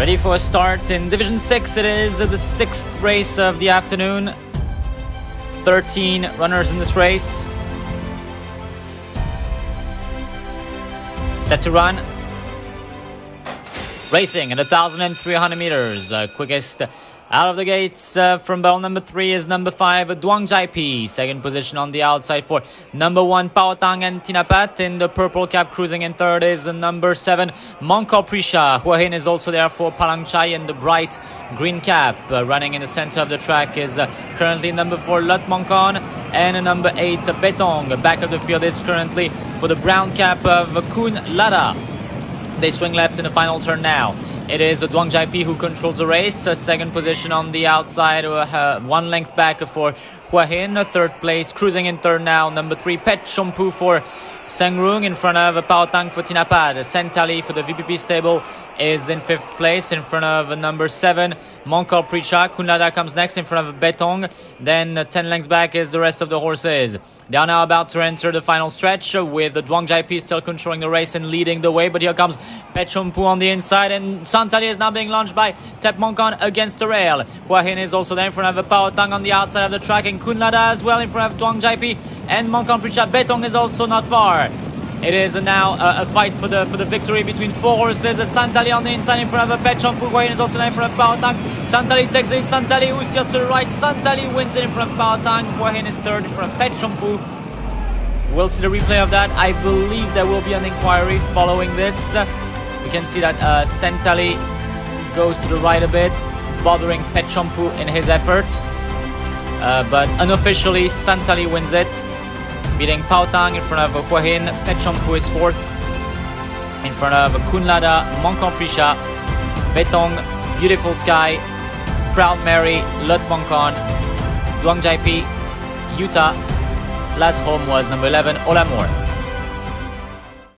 Ready for a start in Division 6. It is the sixth race of the afternoon. 13 runners in this race. Set to run. Racing at 1,300 meters. Uh, quickest out of the gates uh, from bell number three is number five, Duang Jaipi. Second position on the outside for number one, Pao Tang and Tinapat. In the purple cap, cruising in third is number seven, Monko Prisha. Hua Hin is also there for Palang Chai in the bright green cap. Uh, running in the center of the track is uh, currently number four, Lut Mongkon. And number eight, Betong. Back of the field is currently for the brown cap of Kun Lada. They swing left in the final turn now. It is Duang Jaipi who controls the race. A second position on the outside, uh, one length back for Hua Hin. Third place, cruising in third now. Number three, Pet Chompu for Sengrung in front of Pao Tang for Tinapad. Sand Talli for the VPP stable is in fifth place in front of number seven, Monkor Pricha. Kunlada comes next in front of Betong. Then uh, 10 lengths back is the rest of the horses. They are now about to enter the final stretch with the Duang Jaipi still controlling the race and leading the way. But here comes Pechompu on the inside and Sand Talli is now being launched by Tep Monkon against the rail. Hua Hin is also there in front of the Pao Tang on the outside of the track and Kunlada as well in front of Duang Jaipi and Monkon Pricha. Betong is also not far. It is now a, a, fight for the for the victory between four horses. Sand Talli on the inside in front of Petron. Pugwain is also in front of Baotang. Sand Talli takes it. Sand Talli who's just to the right. Sand Talli wins it in front of Pao Tang. Wahin is third in front of Petron We'll see the replay of that. I believe there will be an inquiry following this. We can see that uh, Sand Talli goes to the right a bit, bothering Petchompu in his effort. Uh, but unofficially, Sand Talli wins it beating Pao Tang in front of Hua Hin. Petchompu is fourth in front of Kunlada, Monkon Prisha, Betong, Beautiful Sky, Proud Mary, Lut Monkon, Duang Jaipi, Utah. Last home was number 11, Olamour.